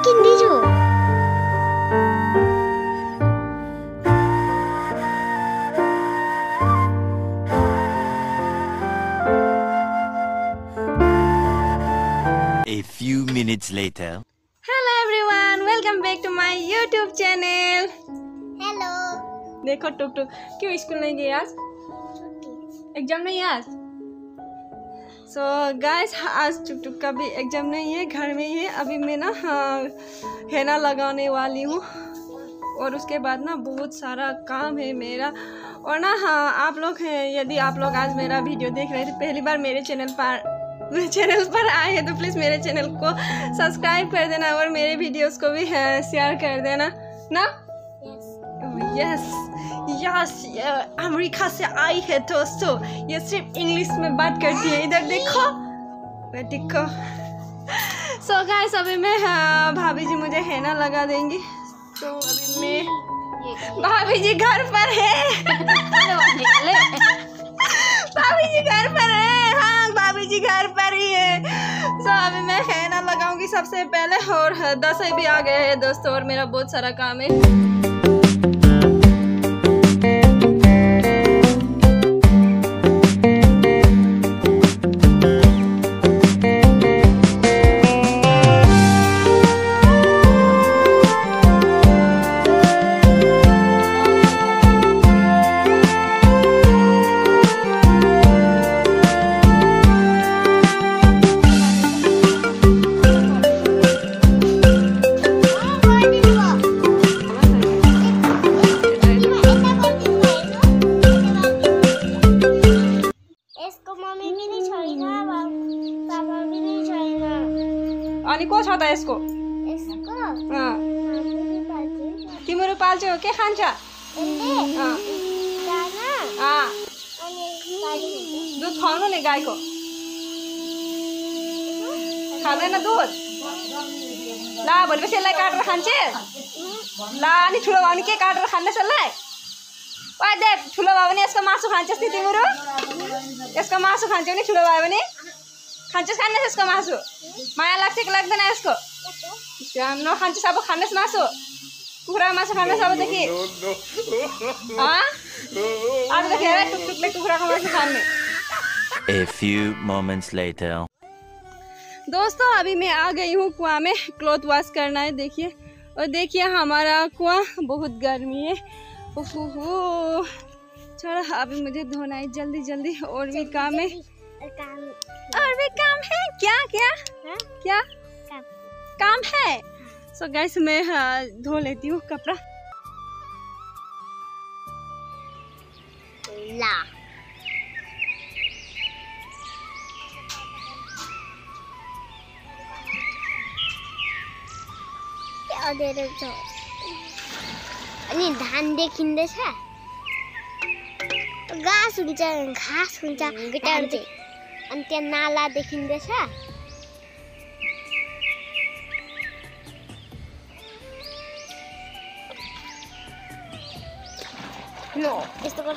makin biru. A few minutes later. Hello everyone, welcome back to my YouTube channel. Hello. देखो टुक टुक क्यों school नहीं गई आज exam नहीं आज सो so, गाइस आज टुक टुक का भी एग्ज़ाम नहीं है घर में ही है। अभी मैं ना हाँ, हेना लगाने वाली हूँ। और उसके बाद ना बहुत सारा काम है मेरा। और ना हाँ आप लोग हैं यदि आप लोग आज मेरा वीडियो देख रहे थे पहली बार मेरे चैनल पर मेरे चैनल पर आए हैं तो प्लीज़ मेरे चैनल को सब्सक्राइब कर देना और मेरे वीडियोस को भी शेयर कर देना। ना? यस यस अमेरिका से आई है दोस्तों। ये सिर्फ़ इंग्लिश में बात करती है। इधर देखो मैं देखो। सो so गाइस अभी मैं हाँ, भाभी जी मुझे हैना लगा देंगी। तो अभी मैं भाभी जी घर पर है। भाभी जी घर पर है। हाँ भाभी जी घर पर ही है। सो so, अभी मैं हैना लगाऊँगी सबसे पहले और दस भी आ गए हैं दोस्तों और मेरा बहुत सारा काम है। को छ त यसको? तिमीहरू पाल्छौ के खान्छ? दुध खुवाउनु नि गाईको। खाँदैन दुध? ला भोलिपछि यसलाई काटेर खान्छे। ला अनि ठुलो भयो भने के काटेर खाँदैछ यसलाई? ओए दे ठुलो भयो भने यसको मासु खान्छस् नि तिमीहरू यसको मासु खान्छौ नि ठुलो भयो भने खान्छस् खानुहोस् यसको मासु। माया लाग्छ कि लाग्दैन यसको? त्यहाँ नखान्छस् अब खानुहोस् मासु। कुखुराको मासु खानुहोस् अबदेखि हँ? अबदेखि हेर टुकटुकले कुखुराको मासु खाने A few moments later. दोस्तों अभी मैं आ गई हूँ कुआँ में। क्लोथ वॉश करना है देखिए। और देखिए हमारा कुआँ बहुत गर्मी है। ओहो चलो अभी मुझे धोना है। जल्दी जल्दी और भी काम है। काम और भी काम है? क्या क्या? हाँ? क्या? काम। काम है? सो so गैस मैं हाँ, धो लेती हूँ कपड़ा। ला। अनि धान देखिँदैछ घाँस हुन्छ घाँस हुन्छ गिटार चाहिँ अनि त्यहाँ नाला देखिँदैछ। यस्तो गर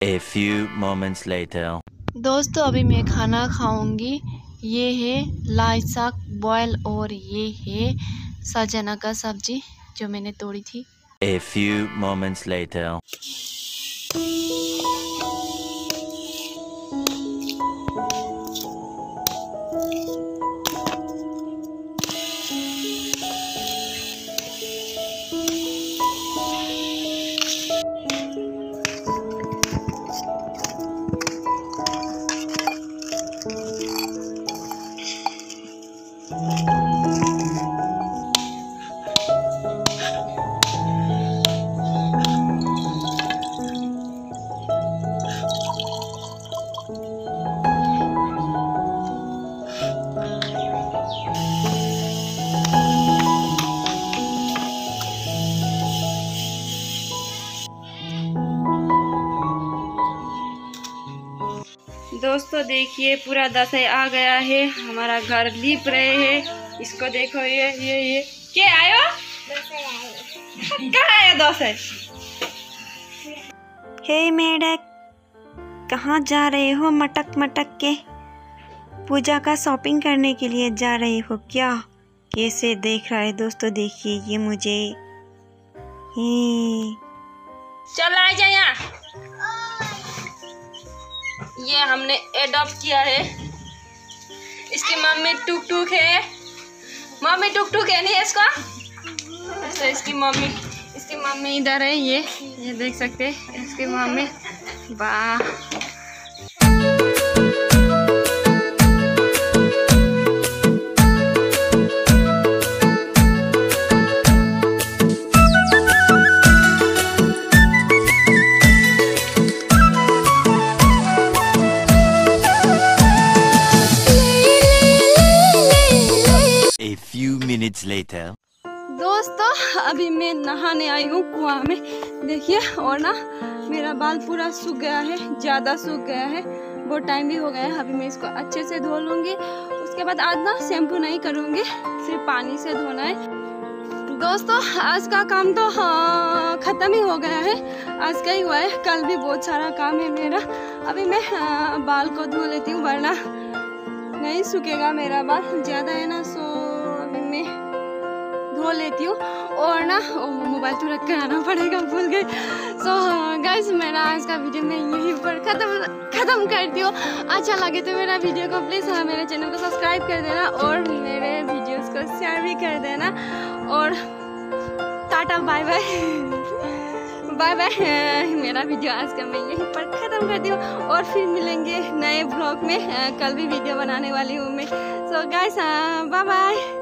A few moments later. दोस्तों अभी मैं खाना खाऊँगी ये है लाई साग बॉयल और ये है सजना का सब्ज़ी जो मैंने तोड़ी थी A few moments later. दोस्तों देखिए पूरा दशई आ गया है। हमारा घर लीप रहे हैं। इसको देखो ये ये ये। के आयो? कहाँ आया दशई हे मेढक कहाँ जा रहे हो मटक मटक के? पूजा का शॉपिंग करने के लिए जा रहे हो क्या? कैसे देख रहा है दोस्तों देखिए ये मुझे। चल आ जा यहाँ। ये हमने एडॉप्ट किया है। इसकी मम्मी टुक टुक है। मम्मी टुक टुक है नहीं है इसका? अच्छा इसकी मम्मी इसकी मम्मी इधर है, ये ये देख सकते हैं, इसकी मम्मी वाह। Later. दोस्तों अभी मैं नहाने आई हूँ कुआँ में। देखिए और ना मेरा बाल पूरा सूख गया है ज़्यादा सूख गया है। बहुत टाइम भी हो गया है अभी मैं इसको अच्छे से धो लूँगी। उसके बाद आज ना शैम्पू नहीं करूँगी सिर्फ़ पानी से धोना है। दोस्तों आज का काम तो हाँ, ख़त्म ही हो गया है। आज का ही हुआ है कल भी बहुत सारा काम है मेरा। अभी मैं हाँ, बाल को धो लेती हूँ वरना नहीं सूखेगा मेरा बाल। ज़्यादा है ना सो अभी मैं धो लेती हूँ और ना मोबाइल तो रख कर आना पड़ेगा, भूल गई। सो गाइस मेरा आज का वीडियो मैं यहीं पर ख़त्म ख़त्म करती हूँ। अच्छा लगे तो मेरा वीडियो को प्लीज़ हाँ मेरे चैनल को सब्सक्राइब कर देना और मेरे वीडियोस को शेयर भी कर देना। और Tata bye bye bye bye मेरा वीडियो आज का मैं यहीं पर ख़त्म करती हूँ और फिर मिलेंगे नए ब्लॉग में। कल भी वीडियो बनाने वाली हूँ मैं। So guys bye bye